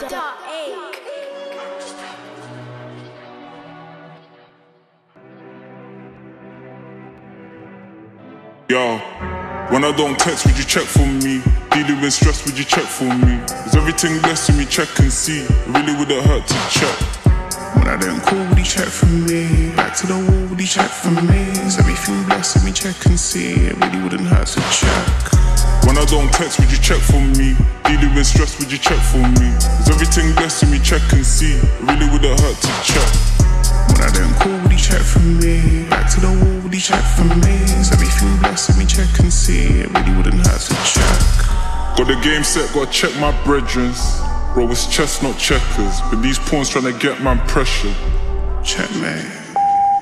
Yo, when I don't text, would you check for me? Dealing with stress, would you check for me? Is everything blessed me? Check and see. Really wouldn't hurt to check. When I don't call, would he check for me? Back to the wall, would you check for me? Is everything blessed me? Check and see. It really wouldn't hurt to check. I don't text, would you check for me? Dealing with stress, would you check for me? Is everything blessed with me? Check and see. Really wouldn't hurt to check. When I don't call, would he check for me? Back to the wall, would he check for me? Is everything blessed with me? Check and see. It really wouldn't hurt to check. Got the game set, gotta check my brethrens. Bro, it's chess, not checkers. But these pawns trying to get man pressure. Checkmate.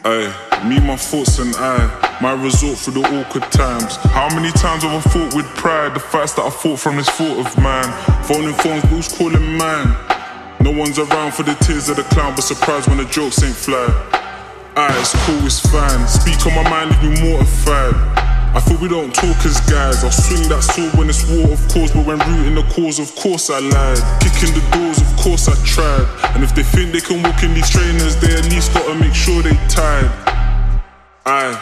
Ay, me, my thoughts, and I. My resort through the awkward times. How many times have I fought with pride? The fights that I fought from this thought of mine. Phoning phones, who's calling mine? No one's around for the tears of the clown, but surprised when the jokes ain't fly. Aye, it's cool, it's fine. Speak on my mind, leave me mortified. I feel we don't talk as guys. I'll swing that sword when it's war, of course. But when rooting the cause, of course I lied. Kicking the doors, of course I tried. And if they think they can walk in these trainers, they at least gotta make sure they tied. Aye.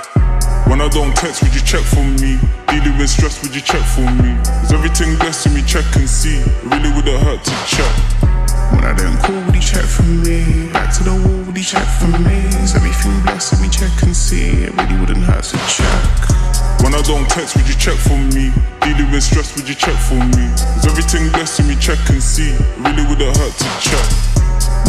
When I don't text, would you check for me? Dealing with stress, would you check for me? Is everything blessed me? Check and see. It really wouldn't hurt to check. When I don't call, would he check for me? Back to the wall, would he check for me? Is everything blessed me? Check and see. It really wouldn't hurt to check. When I don't text, would you check for me? Dealing with stress, would you check for me? Is everything blessed me? Check and see. It really wouldn't hurt to check.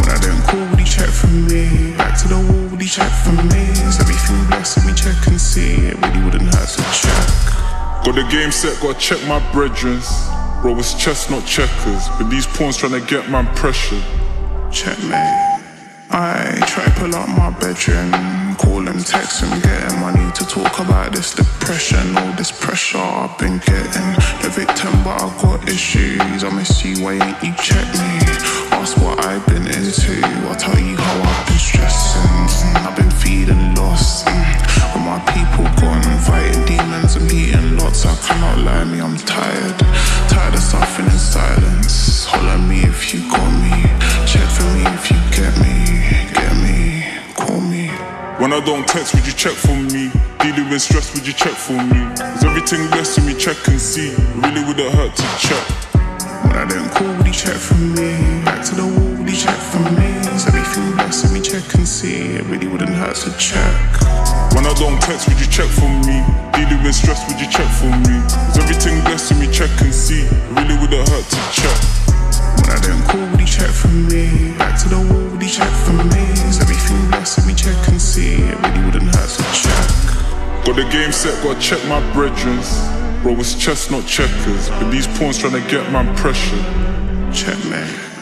When I don't call, would you check for me? Back to the wall, he check for me? Is everything blessed with me? Check and see. It really wouldn't hurt to check. Got the game set, gotta check my brethrens. Bro, it's chess, not checkers. But these pawns trying to get man pressure. Checkmate. I try pull up my bedroom, call him, text him, get him. I need to talk about this depression, all this pressure I've been getting. The victim, but I got issues. I miss you, why ain't you check me? Ask what I've been into, I'll tell you how I've been stressing. I've been feeling lost. When my people gone, fighting demons and beating lots. I cannot lie, me, I'm tired. Tired of suffering in silence. Holler me if you got me. Check for me if you get me. Get me, call me. When I don't text, would you check for me? Dealing with stress, would you check for me? Is everything blessed with me? Check and see. Really wouldn't hurt to check. When I don't call, would he check for me? Back to the wall, would he check for me? Is everything blessed with me? Check and see. It really wouldn't hurt to check. When I don't text, would you check for me? Dealing with stress, would you check for me? Is everything blessed with me? Check and see. It really wouldn't hurt to check. When I don't call, would he check for me? Back to the wall, would he check for me? Is everything blessed with me? Check and see. It really wouldn't hurt to check. Got the game set, gotta check my brethrens. Bro, it's chess, not checkers. But these pawns trying to get man pressure. Checkmate.